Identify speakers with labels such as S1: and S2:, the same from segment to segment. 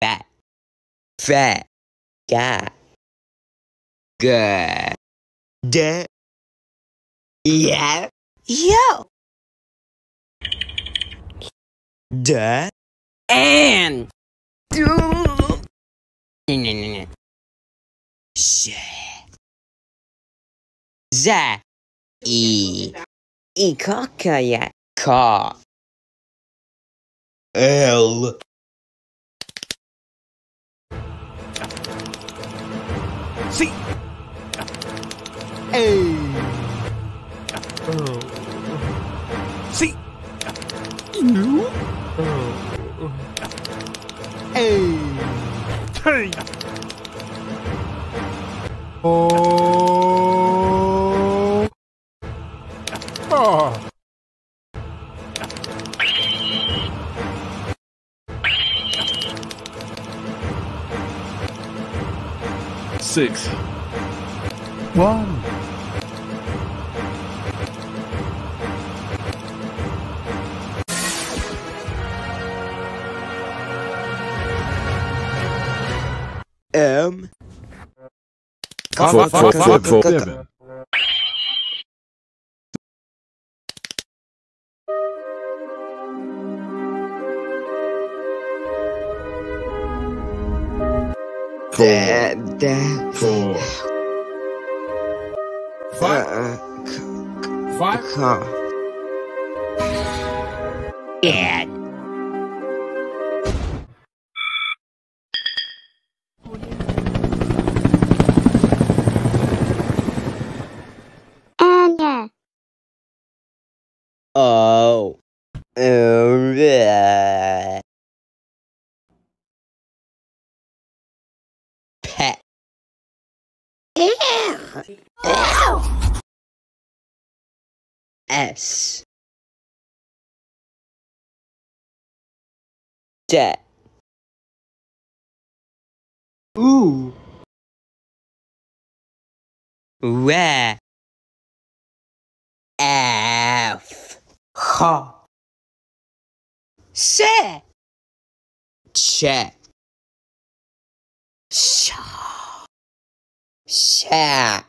S1: Fat. Fat. God. Good. De. Yeah. Yo. De.
S2: And.
S1: Do. Shit. Za. I. I kaka
S3: ja. Cock hell
S4: six.
S3: One.
S1: M.
S4: Fuck, fuck, Four. Dad, dad. Four. Five.
S1: Uh,
S4: Five.
S1: Car.
S5: Dad.
S1: Oh. Oh, yeah. S. Debt. Ooh. F. Ha. Se. Check. Sha. Sha.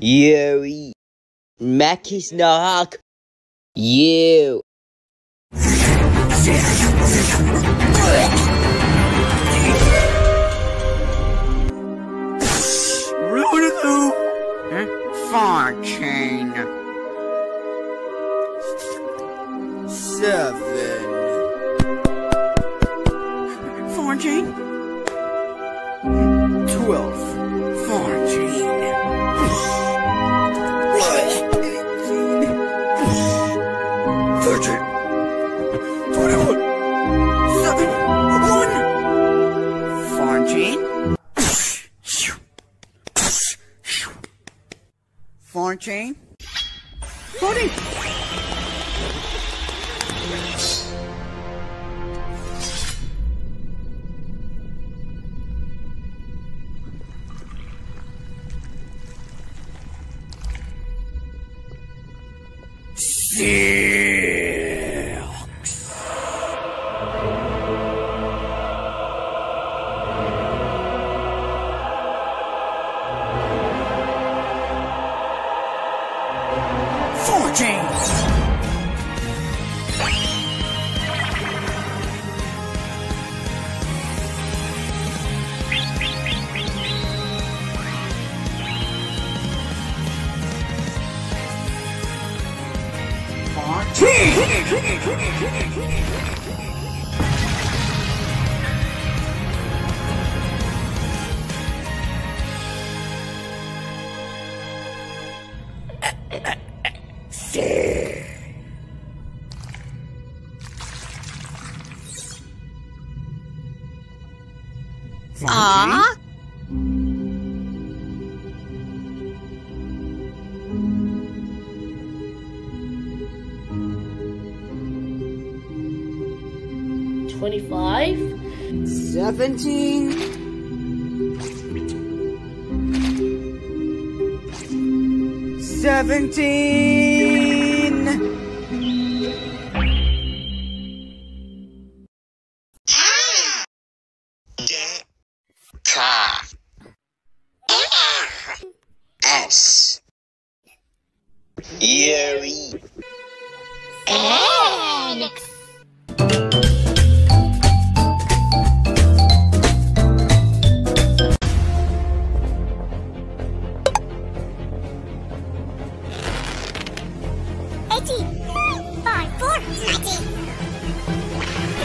S1: You, Makis knock. You.
S2: Rudu.
S1: Four
S2: chain. Seven. Four chain. Twelve. Four. James.
S5: 25,
S6: 17,
S2: Seventeen.
S1: S. Yuri.
S5: Alex.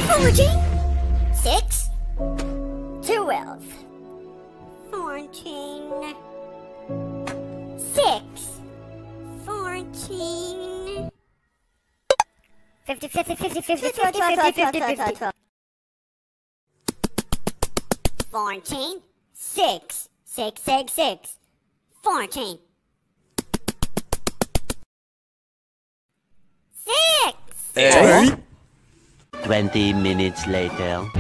S5: Apology? Six. Two Fourteen. Six. Fourteen. Fourteen. Six. Six, six, six. Fourteen. Six.
S1: Eight.
S7: 20 minutes later.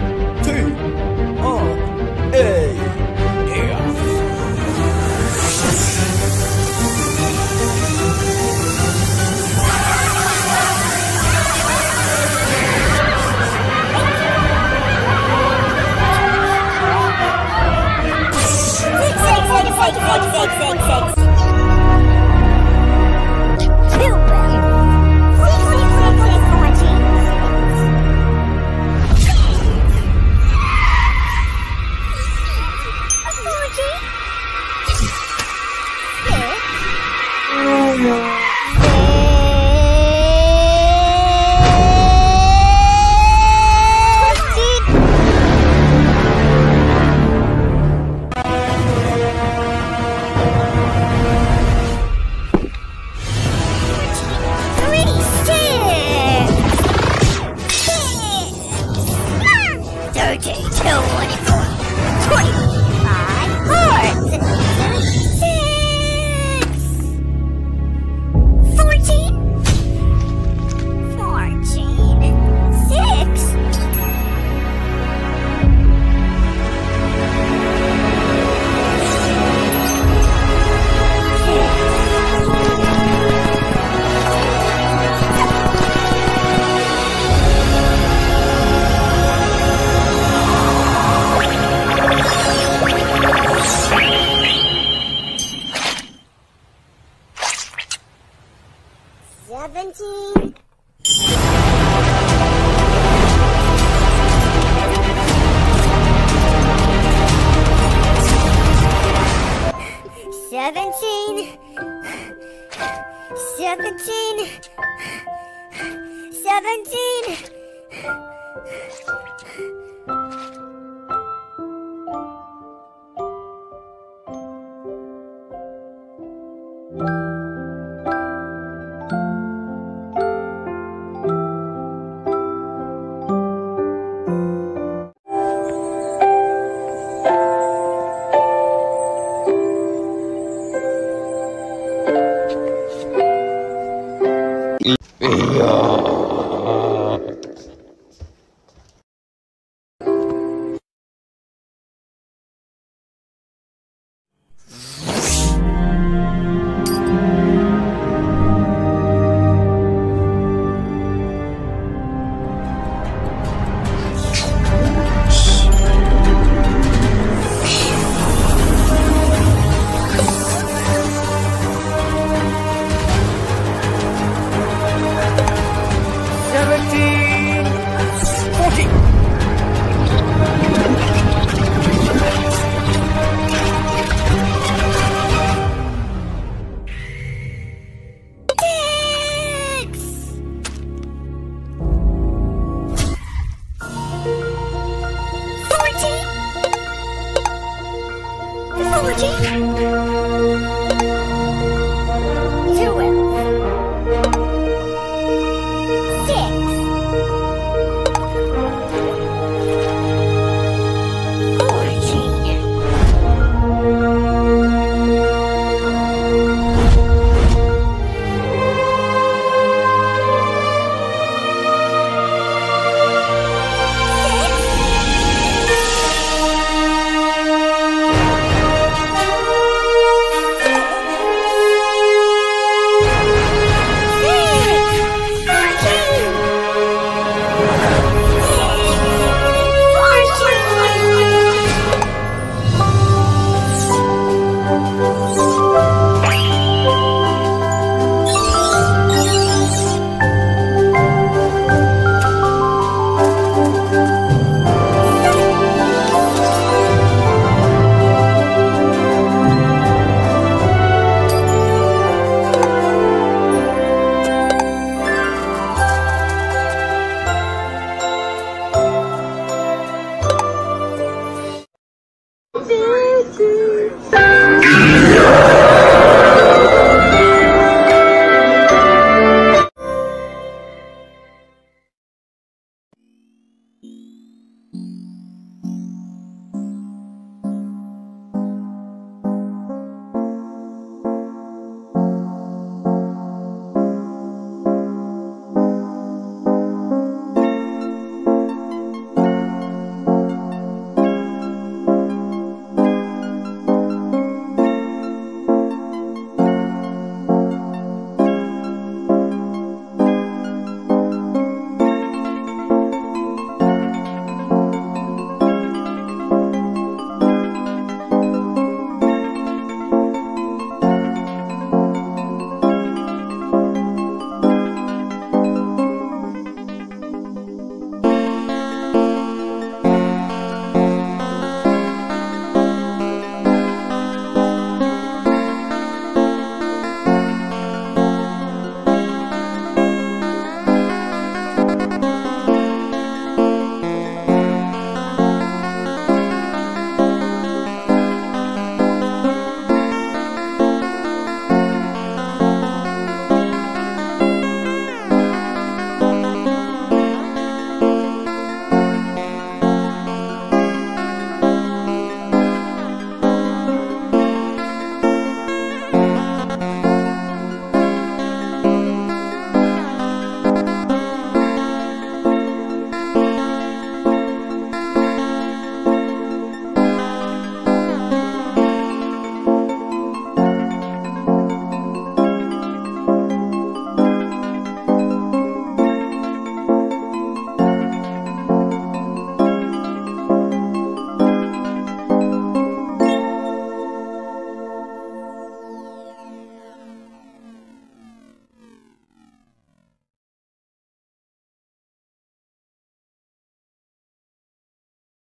S5: Seventeen. Seventeen.